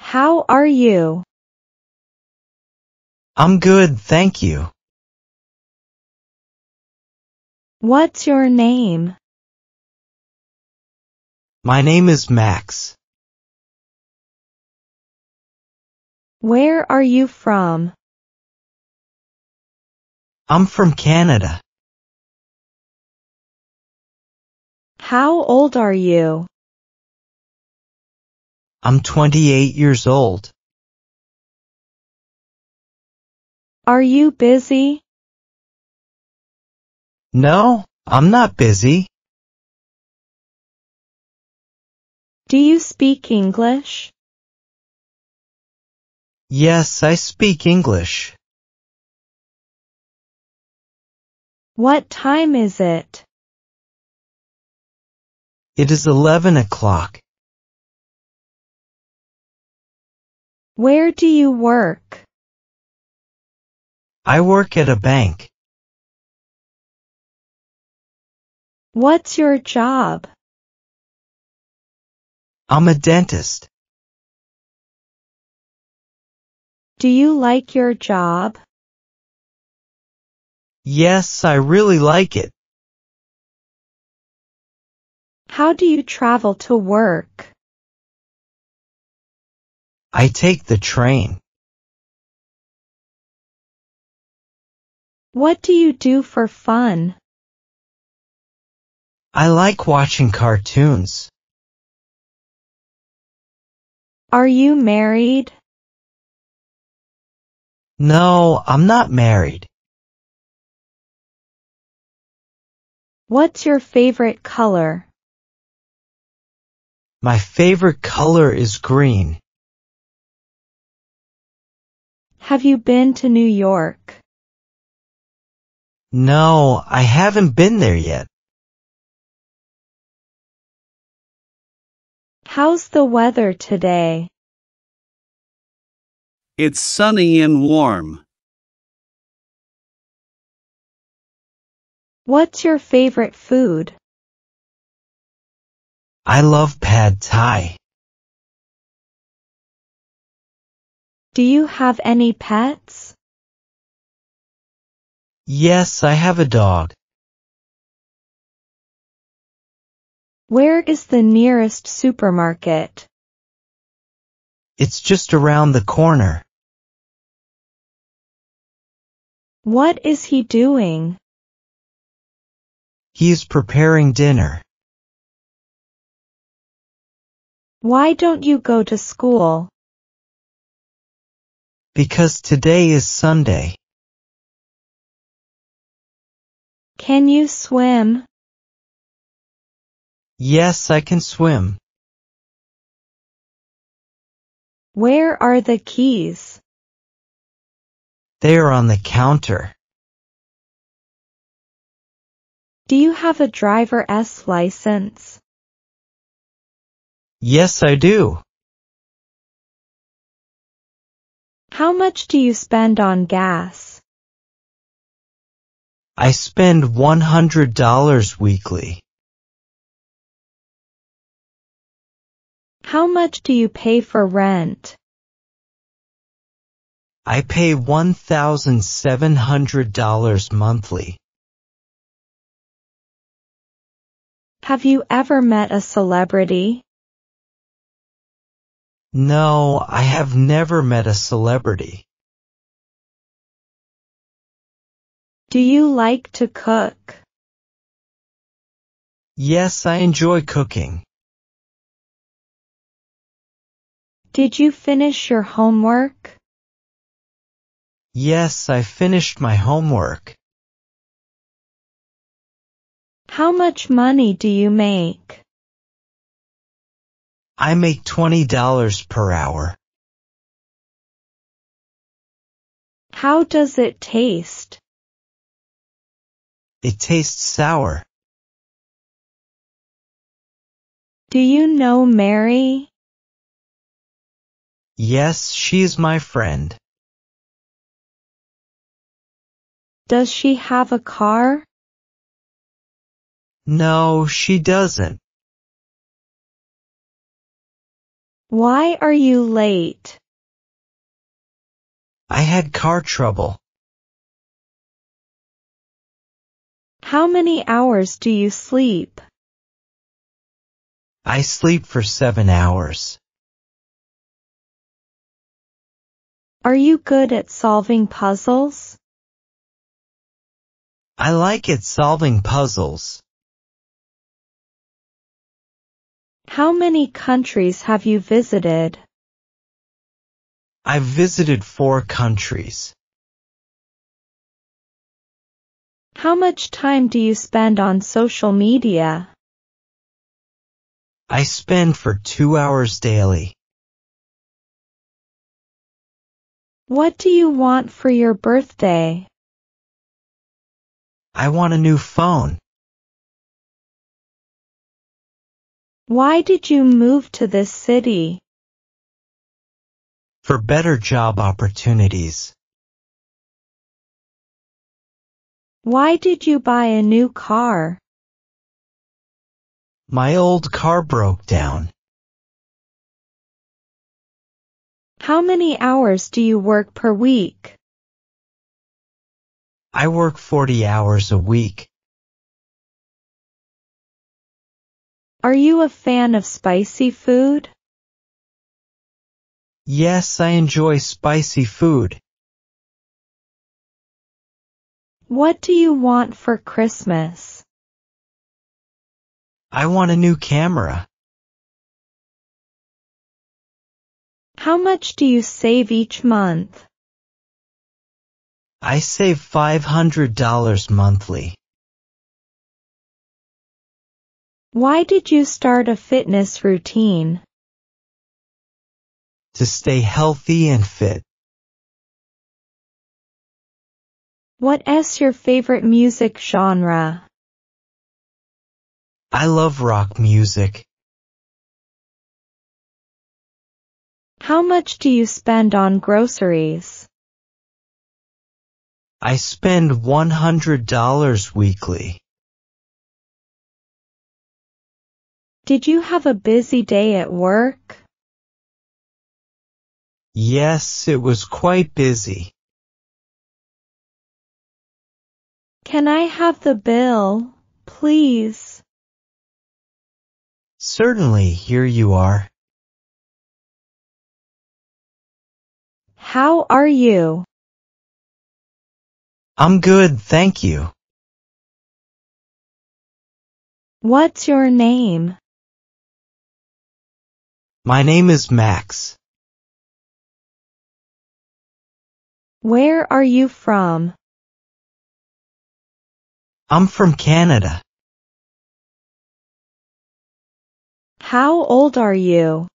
How are you? I'm good, thank you. What's your name? My name is Max. Where are you from? I'm from Canada. How old are you? I'm 28 years old. Are you busy? No, I'm not busy. Do you speak English? Yes, I speak English. What time is it? It is 11 o'clock. Where do you work? I work at a bank. What's your job? I'm a dentist. Do you like your job? Yes, I really like it. How do you travel to work? I take the train. What do you do for fun? I like watching cartoons. Are you married? No, I'm not married. What's your favorite color? My favorite color is green. Have you been to New York? No, I haven't been there yet. How's the weather today? It's sunny and warm. What's your favorite food? I love pad thai. Do you have any pets? Yes, I have a dog. Where is the nearest supermarket? It's just around the corner. What is he doing? He is preparing dinner. Why don't you go to school? Because today is Sunday. Can you swim? Yes, I can swim. Where are the keys? They are on the counter. Do you have a driver's license? Yes, I do. How much do you spend on gas? I spend $100 weekly. How much do you pay for rent? I pay $1,700 monthly. Have you ever met a celebrity? No, I have never met a celebrity. Do you like to cook? Yes, I enjoy cooking. Did you finish your homework? Yes, I finished my homework. How much money do you make? I make $20 per hour. How does it taste? It tastes sour. Do you know Mary? Yes, she's my friend. Does she have a car? No, she doesn't. Why are you late? I had car trouble. How many hours do you sleep? I sleep for seven hours. Are you good at solving puzzles? I like it solving puzzles. How many countries have you visited? I've visited four countries. How much time do you spend on social media? I spend for two hours daily. What do you want for your birthday? I want a new phone. Why did you move to this city? For better job opportunities. Why did you buy a new car? My old car broke down. How many hours do you work per week? I work 40 hours a week. Are you a fan of spicy food? Yes, I enjoy spicy food. What do you want for Christmas? I want a new camera. How much do you save each month? I save $500 monthly. Why did you start a fitness routine? To stay healthy and fit. What is your favorite music genre? I love rock music. How much do you spend on groceries? I spend $100 weekly. Did you have a busy day at work? Yes, it was quite busy. Can I have the bill, please? Certainly, here you are. How are you? I'm good, thank you. What's your name? My name is Max. Where are you from? I'm from Canada. How old are you?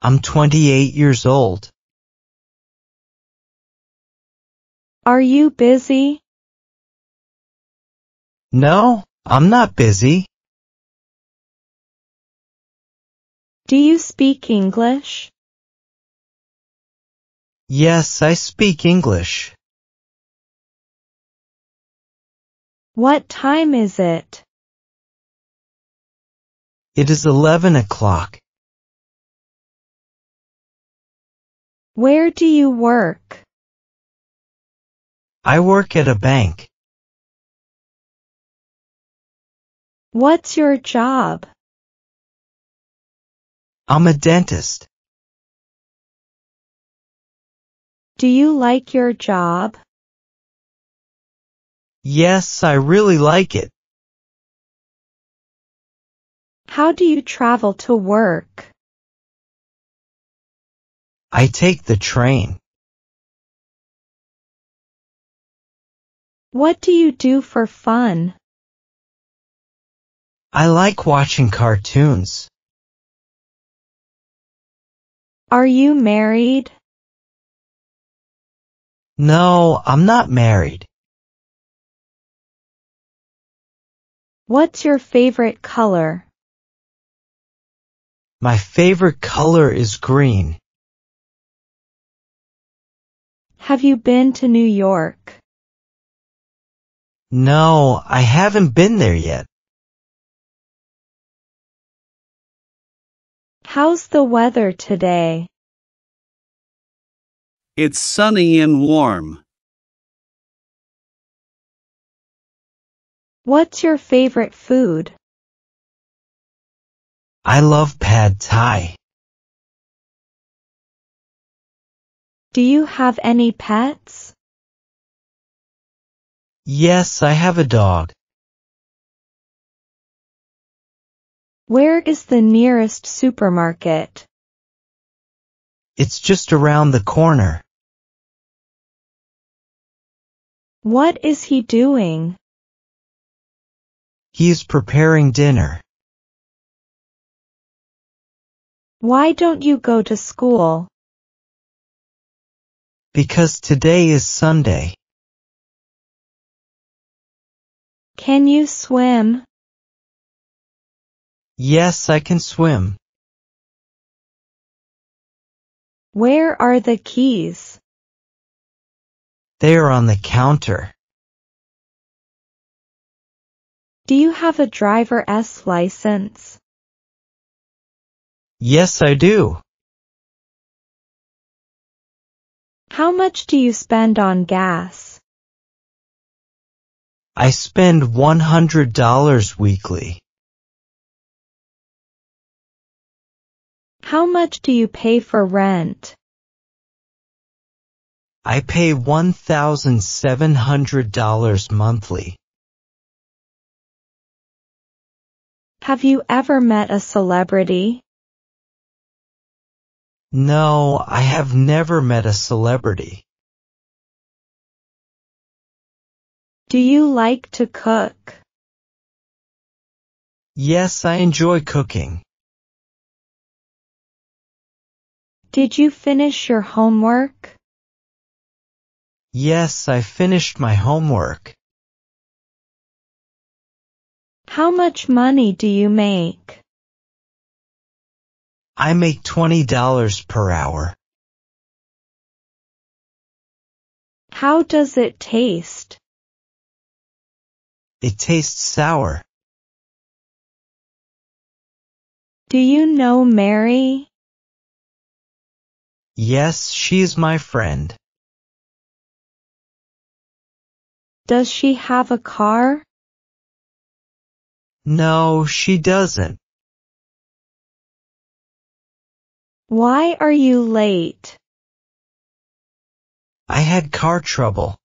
I'm 28 years old. Are you busy? No, I'm not busy. Do you speak English? Yes, I speak English. What time is it? It is 11 o'clock. Where do you work? I work at a bank. What's your job? I'm a dentist. Do you like your job? Yes, I really like it. How do you travel to work? I take the train. What do you do for fun? I like watching cartoons. Are you married? No, I'm not married. What's your favorite color? My favorite color is green. Have you been to New York? No, I haven't been there yet. How's the weather today? It's sunny and warm. What's your favorite food? I love pad thai. Do you have any pets? Yes, I have a dog. Where is the nearest supermarket? It's just around the corner. What is he doing? He is preparing dinner. Why don't you go to school? Because today is Sunday. Can you swim? Yes, I can swim. Where are the keys? They are on the counter. Do you have a driver's license? Yes, I do. How much do you spend on gas? I spend $100 weekly. How much do you pay for rent? I pay $1,700 monthly. Have you ever met a celebrity? No, I have never met a celebrity. Do you like to cook? Yes, I enjoy cooking. Did you finish your homework? Yes, I finished my homework. How much money do you make? I make $20 per hour. How does it taste? It tastes sour. Do you know Mary? Yes, she's my friend. Does she have a car? No, she doesn't. Why are you late? I had car trouble.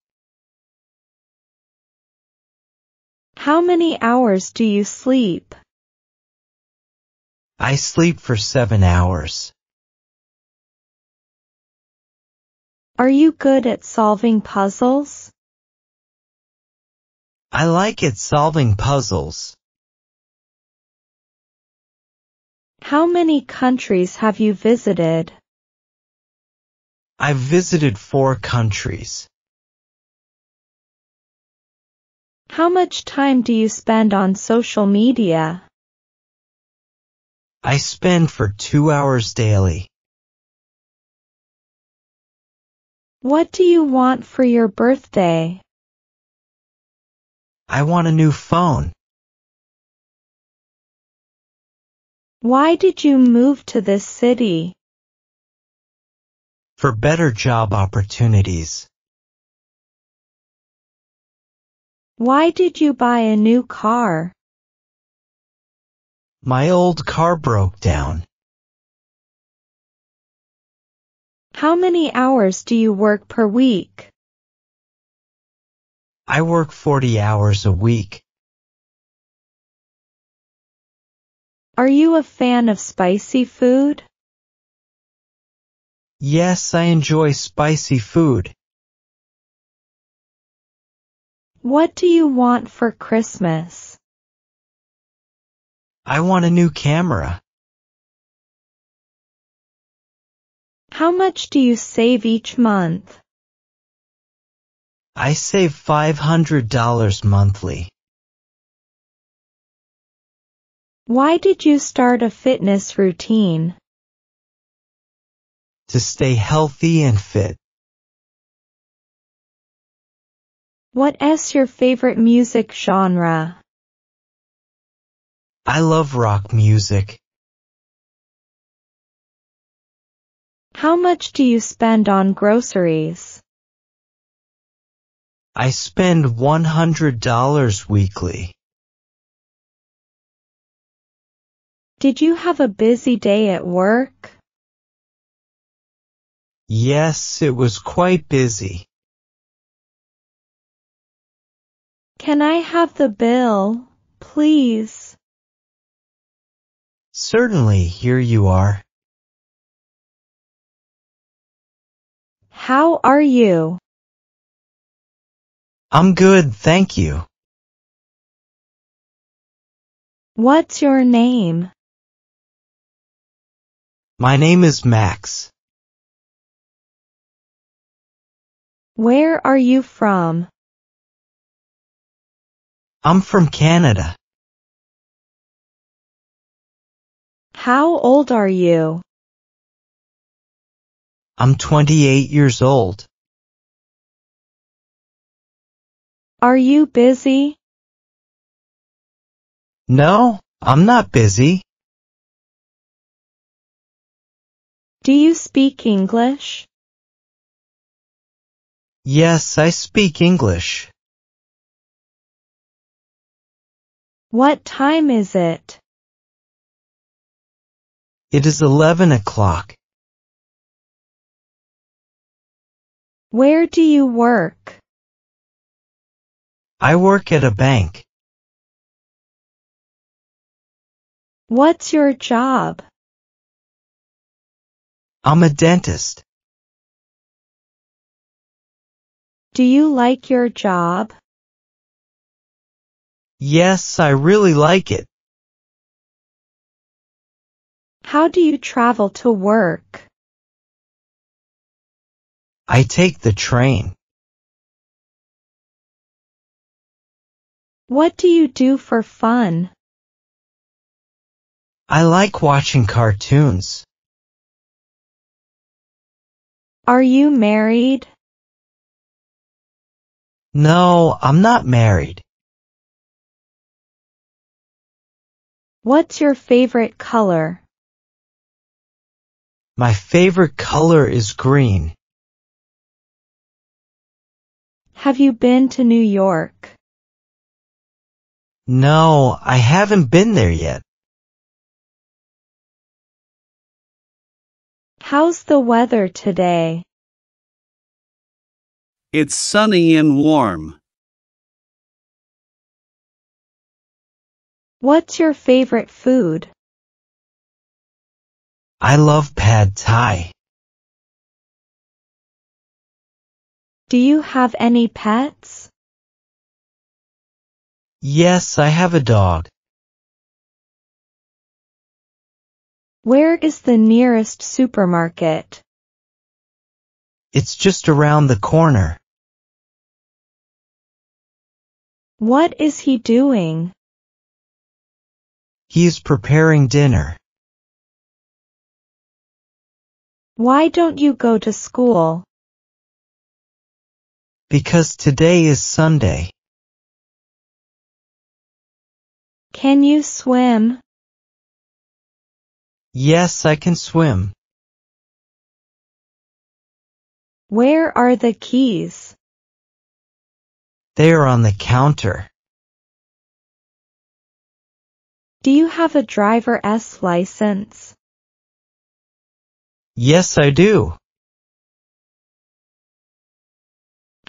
How many hours do you sleep? I sleep for seven hours. Are you good at solving puzzles? I like it solving puzzles. How many countries have you visited? I've visited four countries. How much time do you spend on social media? I spend for two hours daily. What do you want for your birthday? I want a new phone. Why did you move to this city? For better job opportunities. Why did you buy a new car? My old car broke down. How many hours do you work per week? I work 40 hours a week. Are you a fan of spicy food? Yes, I enjoy spicy food. What do you want for Christmas? I want a new camera. How much do you save each month? I save $500 monthly. Why did you start a fitness routine? To stay healthy and fit. What is your favorite music genre? I love rock music. How much do you spend on groceries? I spend $100 weekly. Did you have a busy day at work? Yes, it was quite busy. Can I have the bill, please? Certainly, here you are. How are you? I'm good, thank you. What's your name? My name is Max. Where are you from? I'm from Canada. How old are you? I'm 28 years old. Are you busy? No, I'm not busy. Do you speak English? Yes, I speak English. What time is it? It is 11 o'clock. Where do you work? I work at a bank. What's your job? I'm a dentist. Do you like your job? Yes, I really like it. How do you travel to work? I take the train. What do you do for fun? I like watching cartoons. Are you married? No, I'm not married. What's your favorite color? My favorite color is green. Have you been to New York? No, I haven't been there yet. How's the weather today? It's sunny and warm. What's your favorite food? I love pad thai. Do you have any pets? Yes, I have a dog. Where is the nearest supermarket? It's just around the corner. What is he doing? He is preparing dinner. Why don't you go to school? Because today is Sunday. Can you swim? Yes, I can swim. Where are the keys? They are on the counter. Do you have a driver's license? Yes, I do.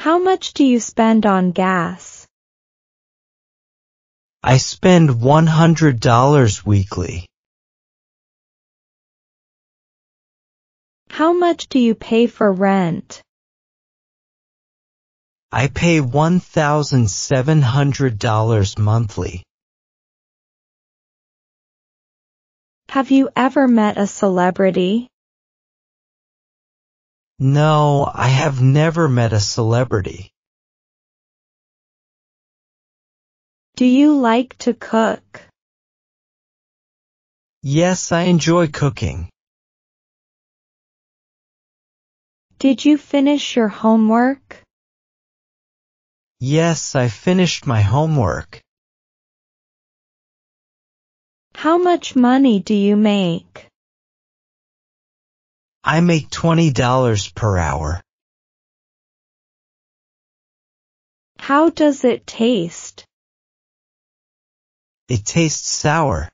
How much do you spend on gas? I spend $100 weekly. How much do you pay for rent? I pay $1,700 monthly. Have you ever met a celebrity? No, I have never met a celebrity. Do you like to cook? Yes, I enjoy cooking. Did you finish your homework? Yes, I finished my homework. How much money do you make? I make $20 per hour. How does it taste? It tastes sour.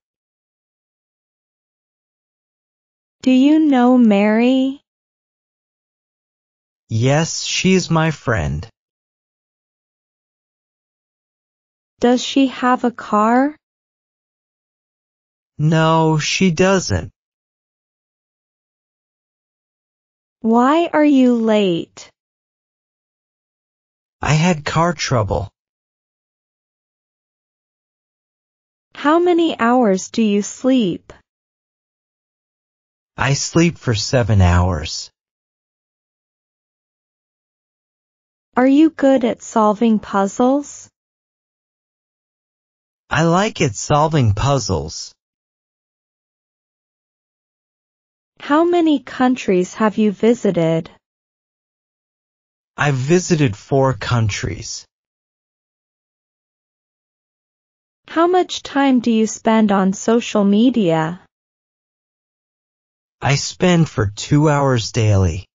Do you know Mary? Yes, she's my friend. Does she have a car? No, she doesn't. Why are you late? I had car trouble. How many hours do you sleep? I sleep for seven hours. Are you good at solving puzzles? I like it solving puzzles. How many countries have you visited? I've visited four countries. How much time do you spend on social media? I spend for two hours daily.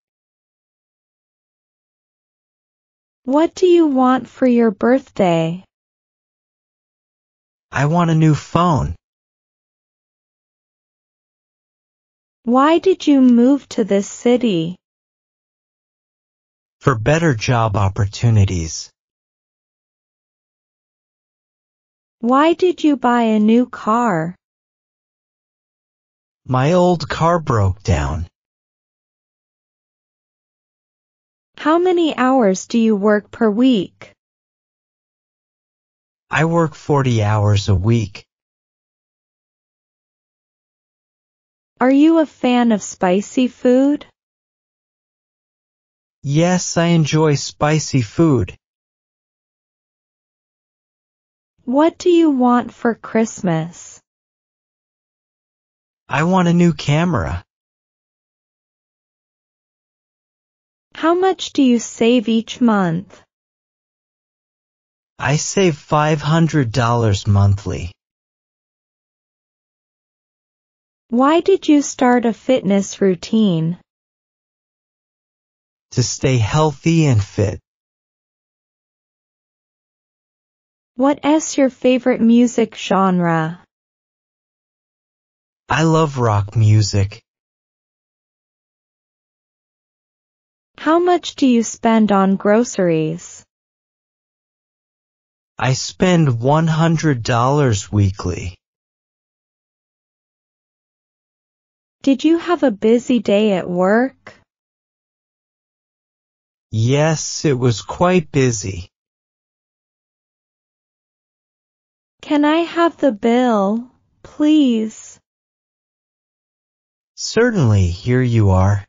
What do you want for your birthday? I want a new phone. Why did you move to this city? For better job opportunities. Why did you buy a new car? My old car broke down. How many hours do you work per week? I work 40 hours a week. Are you a fan of spicy food? Yes, I enjoy spicy food. What do you want for Christmas? I want a new camera. How much do you save each month? I save $500 monthly. Why did you start a fitness routine? To stay healthy and fit. What is your favorite music genre? I love rock music. How much do you spend on groceries? I spend $100 weekly. Did you have a busy day at work? Yes, it was quite busy. Can I have the bill, please? Certainly, here you are.